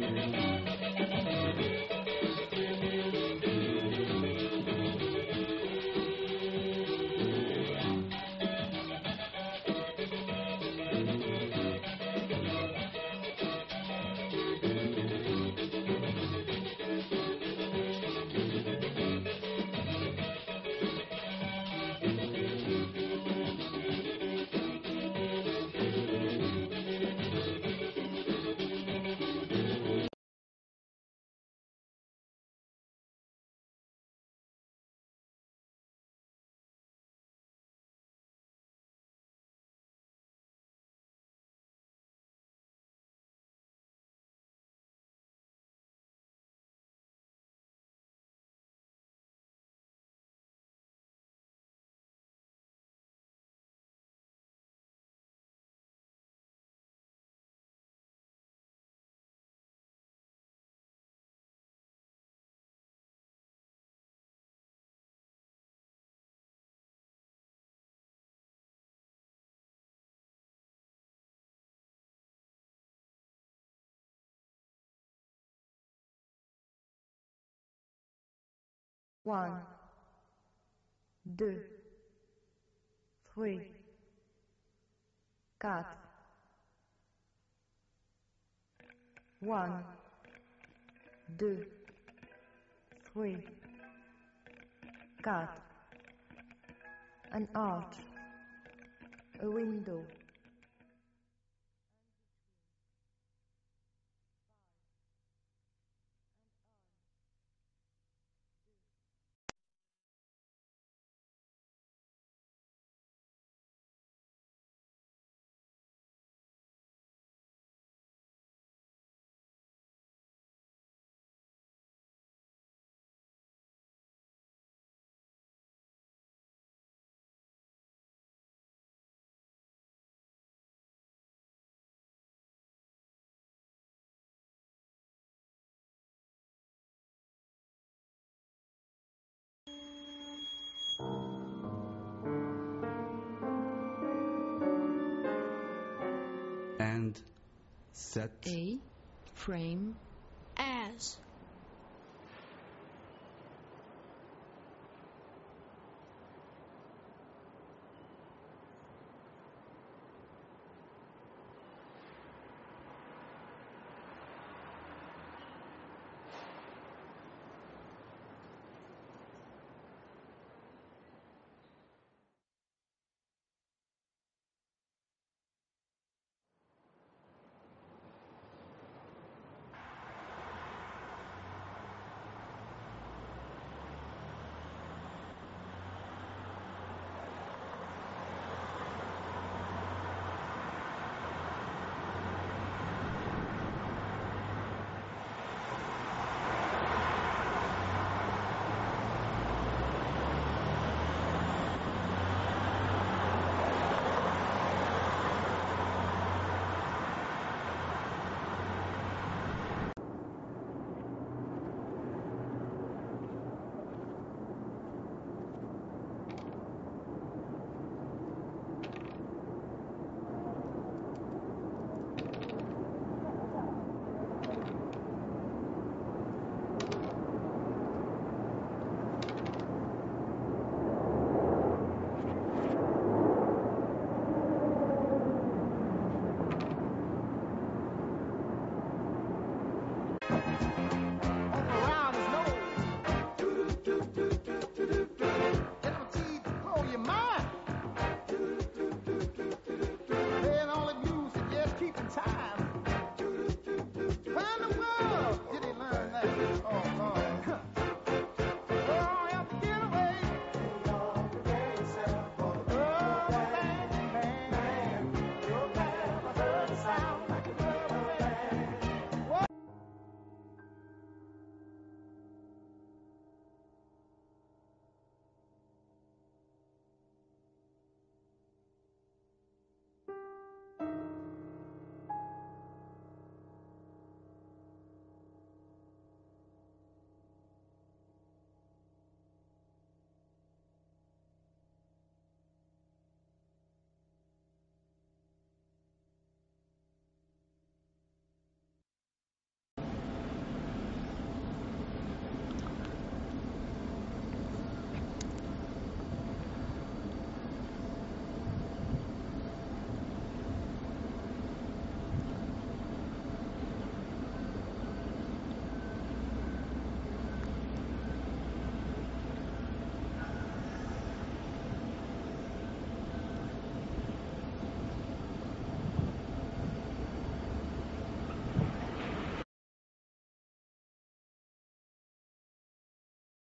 Thank you. One, deux, three, quatre. One, deux, three, quatre. An arch, a window. And set A. Frame as